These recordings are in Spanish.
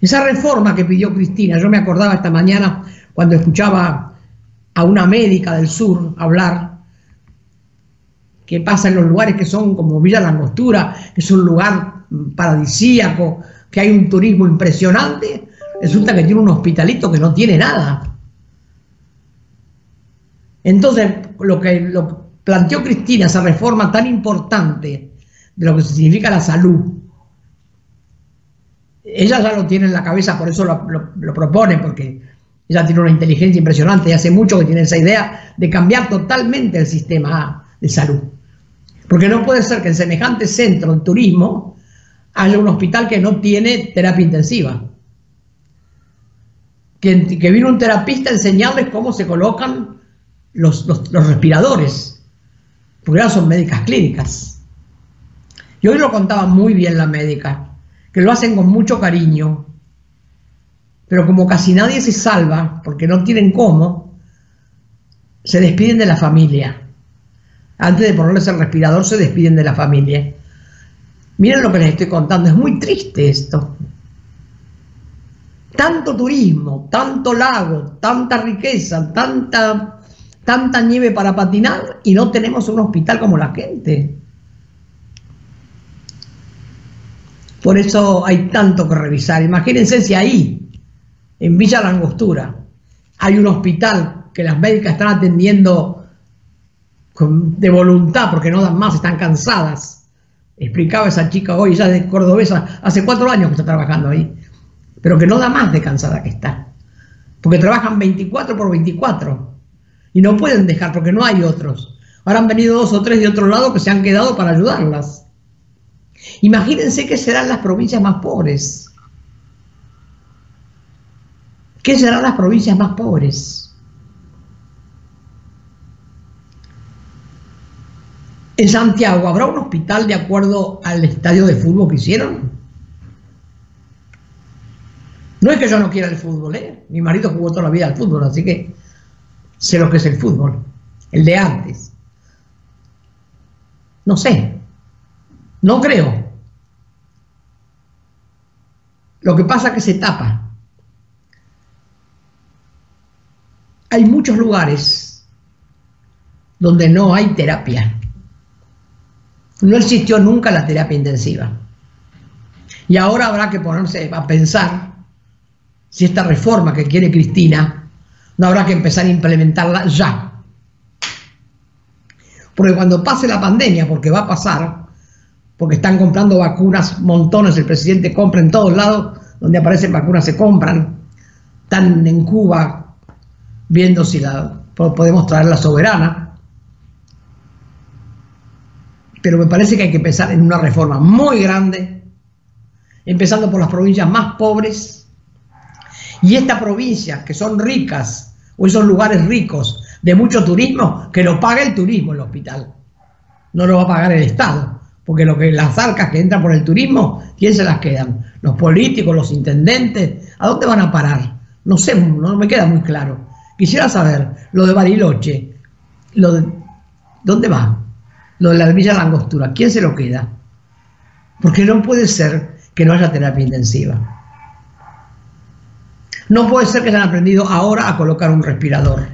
Esa reforma que pidió Cristina, yo me acordaba esta mañana cuando escuchaba a una médica del sur hablar, que pasa en los lugares que son como Villa Langostura, que es un lugar paradisíaco, que hay un turismo impresionante, resulta que tiene un hospitalito que no tiene nada. Entonces, lo que planteó Cristina, esa reforma tan importante de lo que significa la salud, ella ya lo tiene en la cabeza, por eso lo, propone, porque ella tiene una inteligencia impresionante y hace mucho que tiene esa idea de cambiar totalmente el sistema de salud. Porque no puede ser que en semejante centro de turismo haya un hospital que no tiene terapia intensiva. Que, que vino un terapista a enseñarles cómo se colocan los, respiradores, porque ahora son médicas clínicas. Y hoy lo contaba muy bien la médica, que lo hacen con mucho cariño, pero como casi nadie se salva, porque no tienen cómo, se despiden de la familia. Antes de ponerles el respirador, se despiden de la familia. Miren lo que les estoy contando, es muy triste esto. Tanto turismo, tanto lago, tanta riqueza, tanta tanta nieve para patinar y no tenemos un hospital como la gente. Por eso hay tanto que revisar. Imagínense si ahí, en Villa Langostura, hay un hospital que las médicas están atendiendo de voluntad porque no dan más, están cansadas. Explicaba esa chica hoy, ya de cordobesa, hace cuatro años que está trabajando ahí, pero que no da más de cansada que está. Porque trabajan 24 por 24 y no pueden dejar porque no hay otros. Ahora han venido dos o tres de otro lado que se han quedado para ayudarlas. Imagínense qué serán las provincias más pobres. ¿Qué serán las provincias más pobres? En Santiago, ¿habrá un hospital de acuerdo al estadio de fútbol que hicieron? No es que yo no quiera el fútbol, ¿eh? Mi marido jugó toda la vida al fútbol, así que sé lo que es el fútbol, el de antes. No sé, no creo. Lo que pasa es que se tapa. Hay muchos lugares donde no hay terapia. No existió nunca la terapia intensiva. Y ahora habrá que ponerse a pensar si esta reforma que quiere Cristina no habrá que empezar a implementarla ya. Porque cuando pase la pandemia, porque va a pasar, porque están comprando vacunas montones, el presidente compra en todos lados, donde aparecen vacunas se compran, están en Cuba viendo si la podemos traer la soberana. Pero me parece que hay que pensar en una reforma muy grande, empezando por las provincias más pobres, y estas provincias que son ricas o esos lugares ricos de mucho turismo, que lo pague el turismo el hospital. No lo va a pagar el Estado, porque lo que las arcas que entran por el turismo, ¿quién se las quedan? Los políticos, los intendentes, ¿a dónde van a parar? No sé, no me queda muy claro. Quisiera saber lo de Bariloche, lo de, ¿dónde va? Lo de la Villa Langostura, ¿quién se lo queda? Porque no puede ser que no haya terapia intensiva. No puede ser que han aprendido ahora a colocar un respirador.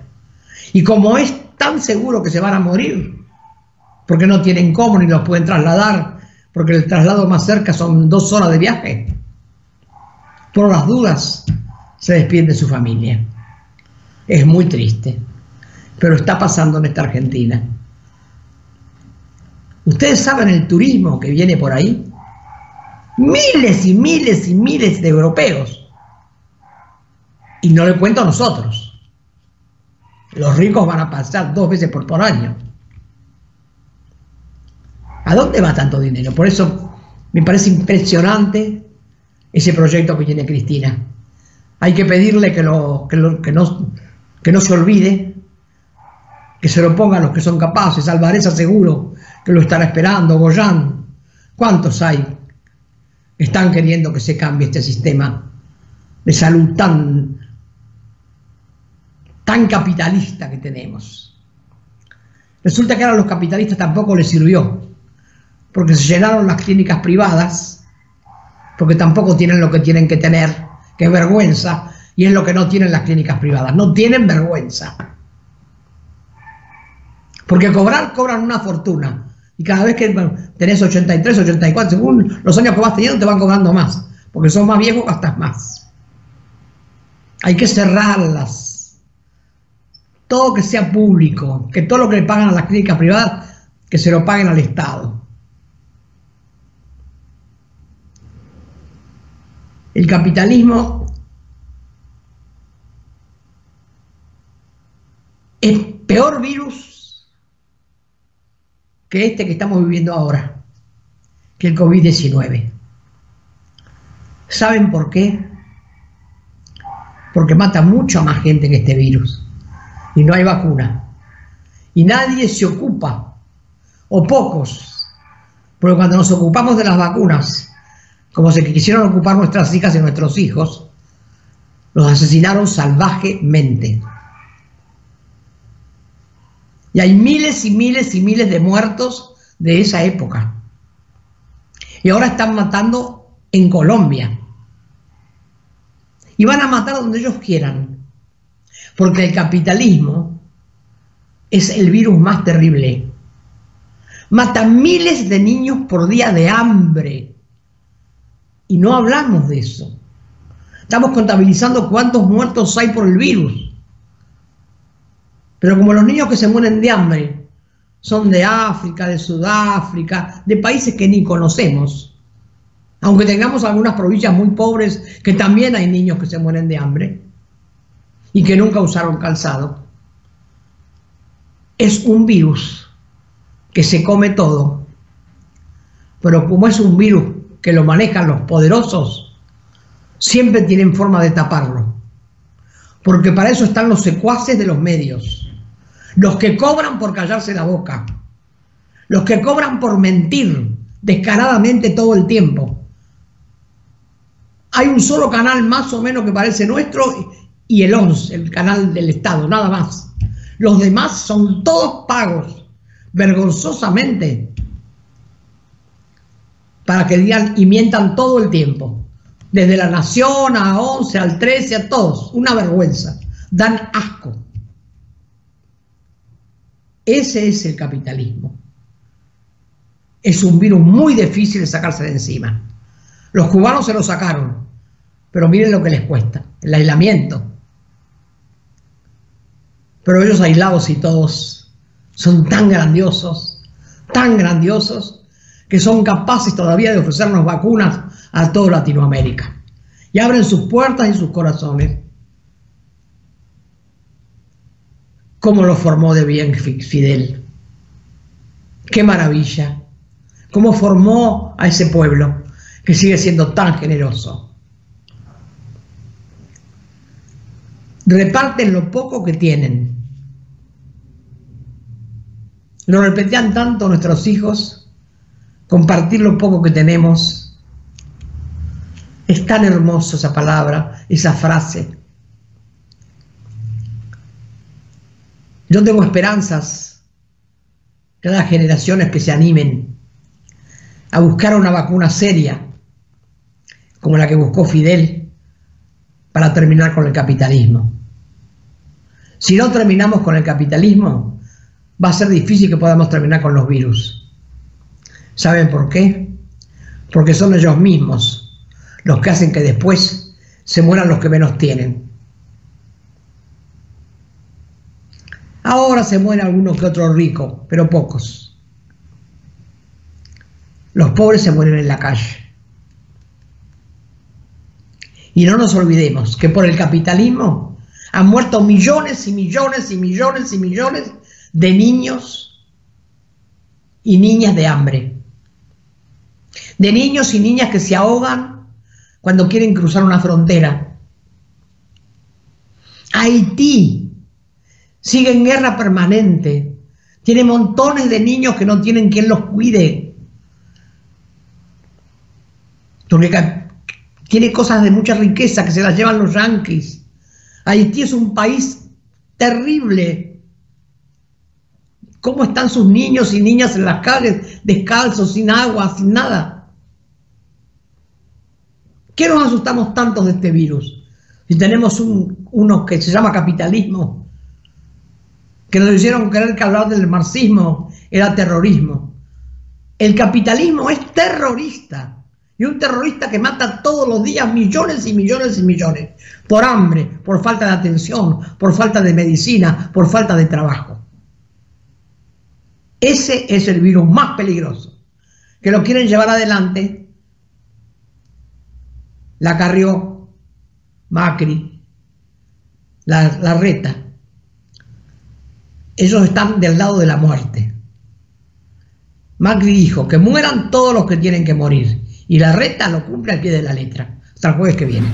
Y como es tan seguro que se van a morir, porque no tienen cómo ni los pueden trasladar, porque el traslado más cerca son dos horas de viaje, por las dudas se despide de su familia. Es muy triste, pero está pasando en esta Argentina. Ustedes saben el turismo que viene por ahí. Miles y miles y miles de europeos y no le cuento a nosotros. Los ricos van a pasar dos veces por año. ¿A dónde va tanto dinero? Por eso me parece impresionante ese proyecto que tiene Cristina. Hay que pedirle que, que, no, que se olvide, que se lo pongan los que son capaces. Alvarez seguro que lo estará esperando, Goyán. ¿Cuántos hay? Están queriendo que se cambie este sistema de salud tan tan capitalista que tenemos. Resulta que ahora a los capitalistas tampoco les sirvió, porque se llenaron las clínicas privadas, porque tampoco tienen lo que tienen que tener que vergüenza, y es lo que no tienen las clínicas privadas, no tienen vergüenza. Porque cobrar, cobran una fortuna. Y cada vez que tenés 83, 84, según los años que vas teniendo, te van cobrando más. Porque son más viejos, gastas más. Hay que cerrarlas. Todo que sea público, que todo lo que le pagan a las clínicas privadas, que se lo paguen al Estado. El capitalismo es peor virus que este que estamos viviendo ahora, que el COVID-19. ¿Saben por qué? Porque mata mucho más gente que este virus y no hay vacuna. Y nadie se ocupa, o pocos, porque cuando nos ocupamos de las vacunas, como se quisieron ocupar nuestras hijas y nuestros hijos, los asesinaron salvajemente. Y hay miles y miles y miles de muertos de esa época. Y ahora están matando en Colombia. Y van a matar donde ellos quieran. Porque el capitalismo es el virus más terrible. Mata miles de niños por día de hambre y no hablamos de eso. Estamos contabilizando cuántos muertos hay por el virus. Pero como los niños que se mueren de hambre son de África, de Sudáfrica, de países que ni conocemos, aunque tengamos algunas provincias muy pobres que también hay niños que se mueren de hambre y que nunca usaron calzado, es un virus que se come todo. Pero como es un virus que lo manejan los poderosos, siempre tienen forma de taparlo. Porque para eso están los secuaces de los medios, los que cobran por callarse la boca, los que cobran por mentir descaradamente todo el tiempo. Hay un solo canal más o menos que parece nuestro y el 11, el canal del Estado, nada más. Los demás son todos pagos, vergonzosamente, para que digan y mientan todo el tiempo. Desde la Nación a 11, al 13, a todos. Una vergüenza. Dan asco. Ese es el capitalismo. Es un virus muy difícil de sacarse de encima. Los cubanos se lo sacaron, pero miren lo que les cuesta, el aislamiento. Pero ellos aislados y todos son tan grandiosos, tan grandiosos, que son capaces todavía de ofrecernos vacunas a toda Latinoamérica. Y abren sus puertas y sus corazones. ¿Cómo lo formó de bien Fidel? Qué maravilla. ¿Cómo formó a ese pueblo que sigue siendo tan generoso? Reparten lo poco que tienen. Lo repetían tanto nuestros hijos compartir lo poco que tenemos. Es tan hermoso esa palabra, esa frase. Yo tengo esperanzas que las generaciones que se animen a buscar una vacuna seria, como la que buscó Fidel, para terminar con el capitalismo. Si no terminamos con el capitalismo, va a ser difícil que podamos terminar con los virus. ¿Saben por qué? Porque son ellos mismos los que hacen que después se mueran los que menos tienen. Ahora se muere alguno que otro rico, pero pocos. Los pobres se mueren en la calle. Y no nos olvidemos que por el capitalismo han muerto millones y millones y millones y millones de niños y niñas de hambre de niños y niñas que se ahogan cuando quieren cruzar una frontera. Haití sigue en guerra permanente, tiene montones de niños que no tienen quien los cuide. tiene cosas de mucha riqueza que se las llevan los yanquis. Haití es un país terrible. ¿Cómo están sus niños y niñas en las calles, descalzos, sin agua, sin nada? ¿Qué nos asustamos tanto de este virus? Si tenemos un, uno que se llama capitalismo, que nos hicieron creer que hablar del marxismo era terrorismo. El capitalismo es terrorista. Y un terrorista que mata todos los días millones y millones y millones. Por hambre, por falta de atención, por falta de medicina, por falta de trabajo. Ese es el virus más peligroso. Que lo quieren llevar adelante. La Carrió, Macri, la, Reta. Ellos están del lado de la muerte. Macri dijo que mueran todos los que tienen que morir y la reta lo cumple al pie de la letra. Hasta el jueves que viene.